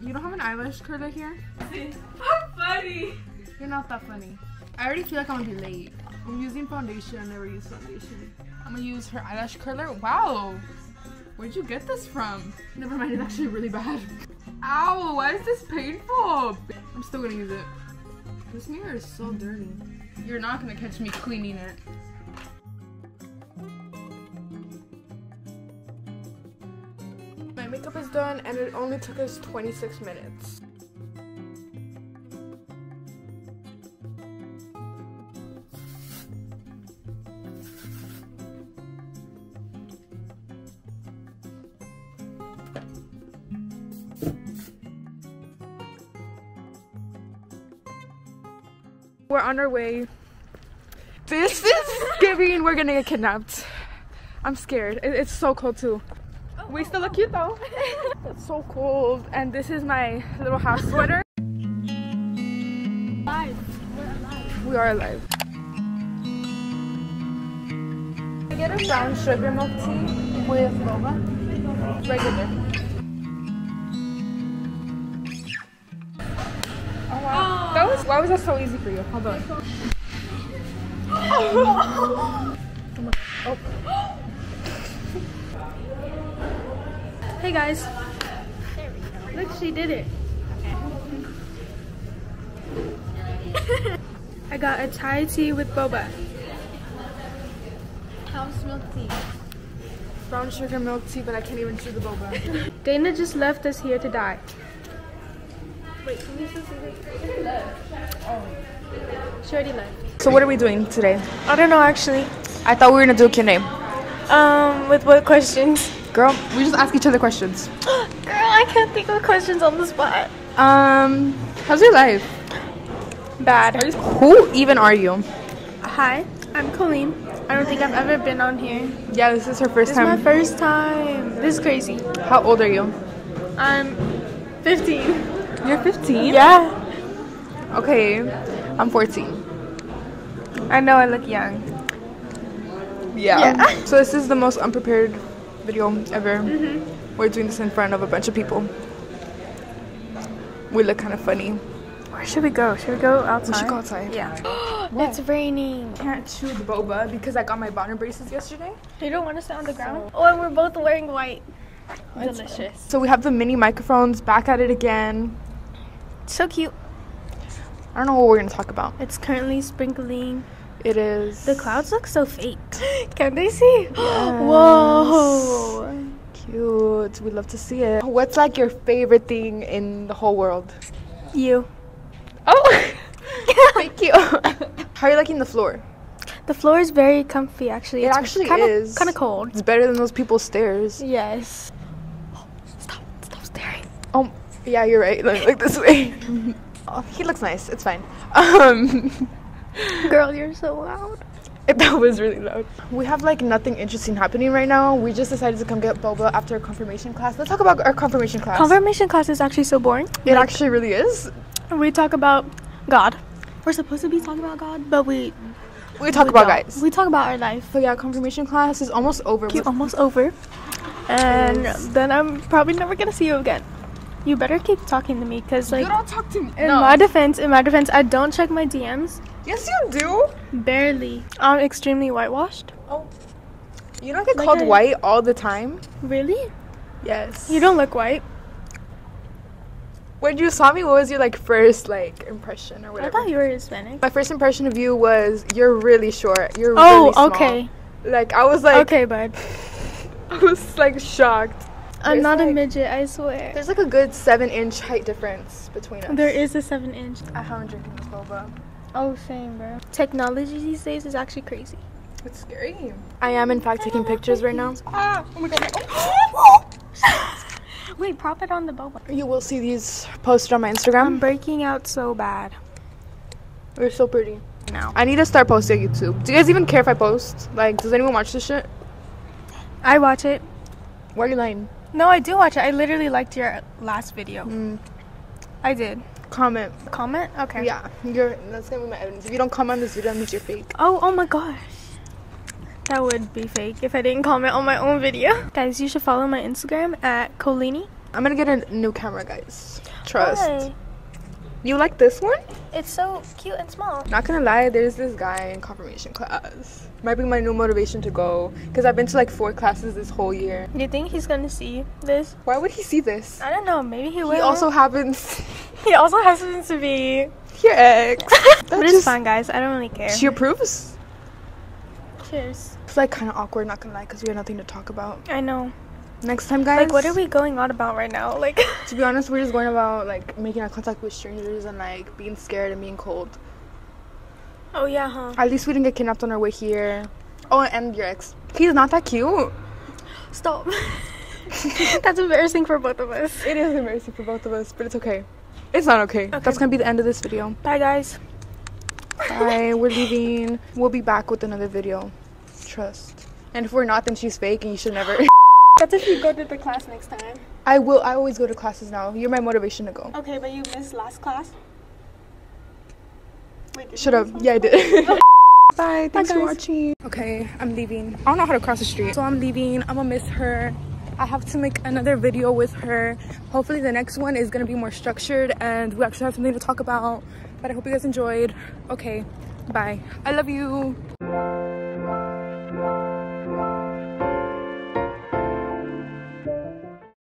You don't have an eyelash curler here? funny. You're not that funny. I already feel like I'm gonna be late. I'm using foundation. I never use foundation. I'm gonna use her eyelash curler. Wow. Where'd you get this from? Never mind, it's actually really bad. Ow, why is this painful? I'm still gonna use it. This mirror is so dirty. You're not gonna catch me cleaning it. Makeup is done and it only took us 26 minutes. We're on our way. This is giving we're gonna get kidnapped. I'm scared. It's so cold too. We still look cute though. it's so cold. And this is my little house sweater. Live. We're alive. We are alive. I get a brown sugar milk tea with boba. Regular. Oh wow. That was why was that so easy for you? Hold on. Oh. Hey guys. Look, she did it. I got a Thai tea with boba. House milk tea. Brown sugar milk tea, but I can't even chew the boba. Dana just left us here to die. Wait, can we still see She left. Oh. She already left. so what are we doing today? I don't know actually. I thought we were gonna do a Q&A. Um, with what questions? Girl, we just ask each other questions. Girl, I can't think of questions on the spot. Um, how's your life? Bad. Who even are you? Hi, I'm Kolyn. I don't think I've ever been on here. Yeah, this is her first This is my time. first time. This is crazy. How old are you? I'm 15. You're 15? Yeah. Okay, I'm 14. I know I look young. Yeah. Yeah. So this is the most unprepared video ever. Mm-hmm. We're doing this in front of a bunch of people. We look kind of funny. Where should we go? Should we go outside? We should go outside. Yeah. it's raining. Can't chew the boba because I got my bonnet braces yesterday. You don't want to sit on the ground? Oh, and we're both wearing white. Delicious. So we have the mini microphones back at it again. So cute. I don't know what we're gonna talk about. It's currently sprinkling. It is The clouds look so fake. Can they see? Yes. Whoa. cute. We love to see it. What's like your favorite thing in the whole world? You. Oh, thank you. How are you liking the floor? The floor is very comfy, actually. It It's actually kinda, is. Kind of cold. It's better than those people's stairs. Yes. Stop! Stop staring. Oh, yeah, you're right. Look, look this way. oh, he looks nice. It's fine. Um, Girl, you're so loud. that was really loud. We have like nothing interesting happening right now. We just decided to come get boba after confirmation class. Let's talk about our confirmation class. Confirmation class is actually so boring. it actually really is. We talk about God. We're supposed to be talking about God, but we We talk we about don't. guys. We talk about our life. So yeah, confirmation class is almost over. Keep almost over, and Yes. then I'm probably never gonna see you again. You better keep talking to me, cause like you don't talk to me. in no. my defense, in my defense, I don't check my DMs. Yes, you do. Barely. I'm extremely whitewashed. Oh. You don't get Like called I- white all the time. Really? Yes. You don't look white. When you saw me, what was your like first like impression or whatever? I thought you were Hispanic. My first impression of you was you're really short. You're Oh, really small. Oh, okay. Like I was like okay, bud. I was like shocked. I'm There's, not a midget, I swear. There's like a good seven inch height difference between us. There is a seven inch. I haven't drinking this boba. Oh, same, bro. Technology these days is actually crazy. It's scary. I am in fact taking pictures right now. Ah, oh my god. Wait, prop it on the boba. You will see these posted on my Instagram. I'm breaking out so bad They're so pretty. now. I need to start posting on YouTube. Do you guys even care if I post? Like, does anyone watch this shit? I watch it. Why are you lying? No, I do watch it. I literally liked your last video. Mm, I did. Comment. Comment? Okay. Yeah, you're. That's gonna be my evidence. If you don't comment on this video, that means you're fake. Oh, oh my gosh. That would be fake if I didn't comment on my own video. Guys, you should follow my Instagram at Colini. I'm gonna get a new camera, guys. Trust. You like this one? It's so cute and small. Not gonna lie, there's this guy in confirmation class. Might be my new motivation to go because I've been to like four classes this whole year. Do you think he's gonna see this? Why would he see this? I don't know. Maybe he will. He also happens he also happens to be. your ex. But it's just- fine, guys. I don't really care. She approves. Cheers. It's like kind of awkward, not gonna lie, because we have nothing to talk about. I know. Next time, guys. Like, what are we going on about right now? Like, To be honest, we're just going about like making eye contact with strangers and like being scared and being cold. oh yeah, huh? At least we didn't get kidnapped on our way here. Oh, and your ex. He's not that cute. Stop. That's embarrassing for both of us. It is embarrassing for both of us, but it's okay. It's not okay. That's gonna be the end of this video. Bye, guys. Bye. we're leaving. We'll be back with another video. Trust. And if we're not, then she's fake, and you should never. That's if you go to the class next time. I will. I always go to classes now. You're my motivation to go. Okay, but you missed last class. Wait, did Shut up. Yeah, I did. Bye. Thanks for watching. Okay, I'm leaving. I don't know how to cross the street, so I'm leaving. I'm gonna miss her. I have to make another video with her. Hopefully, the next one is gonna be more structured and we actually have something to talk about. But I hope you guys enjoyed. Okay, bye. I love you.